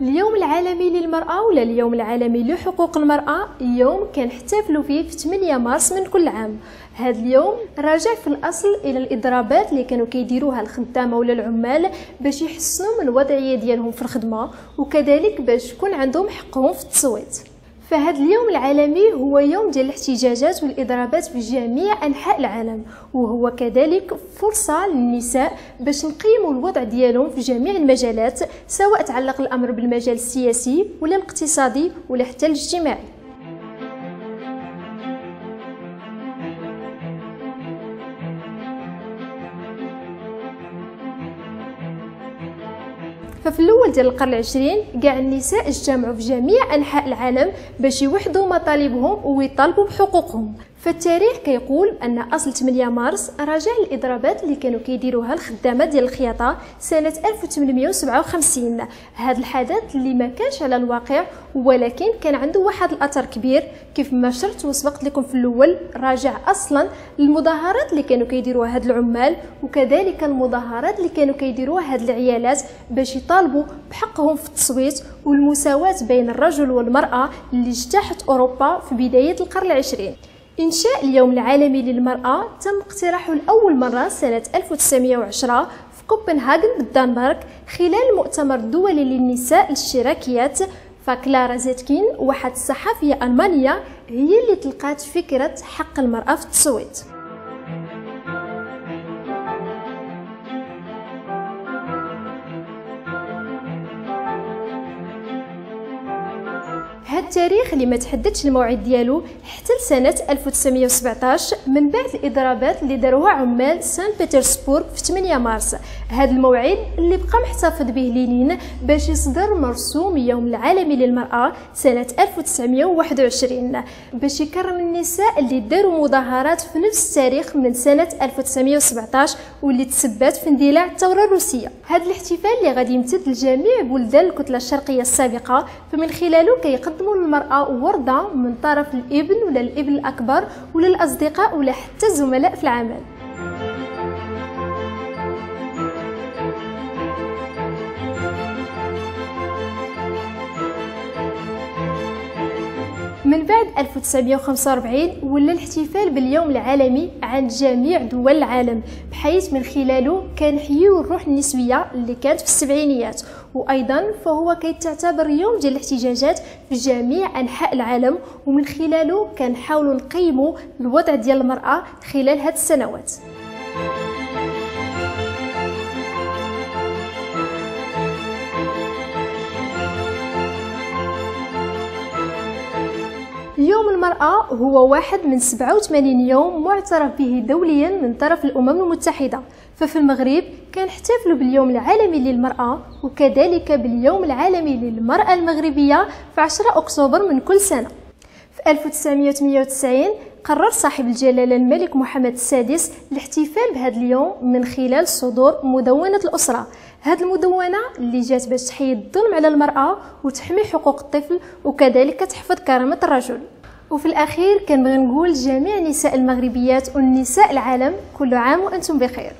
اليوم العالمي للمرأة ولا اليوم العالمي لحقوق المرأة؟ يوم كنحتفلوا فيه في 8 مارس من كل عام. هذا اليوم راجع في الأصل إلى الإضرابات اللي كانوا كيديروها الخدامة ولا العمال باش يحسنوا من الوضعيه ديالهم في الخدمة وكذلك باش يكون عندهم حقهم في التصويت. فهذا اليوم العالمي هو يوم ديال الاحتجاجات والإضرابات في جميع أنحاء العالم وهو كذلك فرصة للنساء باش نقيموا الوضع ديالهم في جميع المجالات سواء تعلق الأمر بالمجال السياسي ولا الاقتصادي ولا حتى الاجتماعي. ففي الأول ديال القرن العشرين كاع النساء اجتمعوا في جميع أنحاء العالم باش يوحدوا مطالبهم ويطالبوا بحقوقهم. فالتاريخ كيقول أن أصل 8 مارس راجع الاضرابات اللي كانوا كيديروها الخدامة ديال الخياطة سنة 1857 هذا الحدث اللي ما كانش على الواقع ولكن كان عنده واحد الأثر كبير. كيف ما شرت وسبقت لكم في الأول راجع أصلا للمظاهرات اللي كانوا كيديروها هاد العمال وكذلك المظاهرات اللي كانوا كيديروها هاد العيالات باش يطالبوا بحقهم في التصويت والمساواة بين الرجل والمرأة اللي اجتاحت أوروبا في بداية القرن العشرين. إنشاء اليوم العالمي للمرأة تم اقتراحه لأول مرة سنة 1910 في كوبنهاغن بالدنمارك خلال المؤتمر الدولي للنساء الاشتراكيات فكلارا زيتكين واحد الصحفية ألمانية هي اللي تلقات فكرة حق المرأة في التصويت. هاد التاريخ اللي ما تحددش الموعد ديالو حتى لسنة 1917 من بعد الإضرابات اللي داروها عمال سان بيترسبورغ في 8 مارس. هذا الموعد اللي بقى محتفظ به لينين باش يصدر مرسوم يوم العالمي للمرأة سنة 1921 باش يكرم النساء اللي داروا مظاهرات في نفس التاريخ من سنة 1917 واللي تسبت في اندلاع الثورة الروسية. هذا الاحتفال اللي غادي يمتد لجميع بلدان الكتلة الشرقية السابقة فمن خلاله كيقدموا للمرأة وردة من طرف الإبن ولا الإبن الأكبر ولا الأصدقاء ولا حتى الزملاء في العمل. من بعد 1945 ولا الاحتفال باليوم العالمي عند جميع دول العالم بحيث من خلاله كنحيو الروح النسوية اللي كانت في السبعينيات. وأيضا فهو كيتعتبر يوم ديال الاحتجاجات في جميع أنحاء العالم ومن خلاله كنحاولوا نقيموا الوضع ديال المرأة خلال هاد السنوات. يوم المرأة هو واحد من 87 يوم معترف به دوليا من طرف الأمم المتحدة. ففي المغرب كنحتفلوا باليوم العالمي للمرأة وكذلك باليوم العالمي للمرأة المغربية في 10 أكتوبر من كل سنة. في 1998 قرر صاحب الجلالة الملك محمد السادس الاحتفال بهذا اليوم من خلال صدور مدونة الأسرة. هذه المدونة اللي جات باش تحيي الظلم على المرأة وتحمي حقوق الطفل وكذلك تحفظ كرامة الرجل. وفي الأخير كنبغي نقول جميع نساء المغربيات والنساء العالم كل عام وأنتم بخير.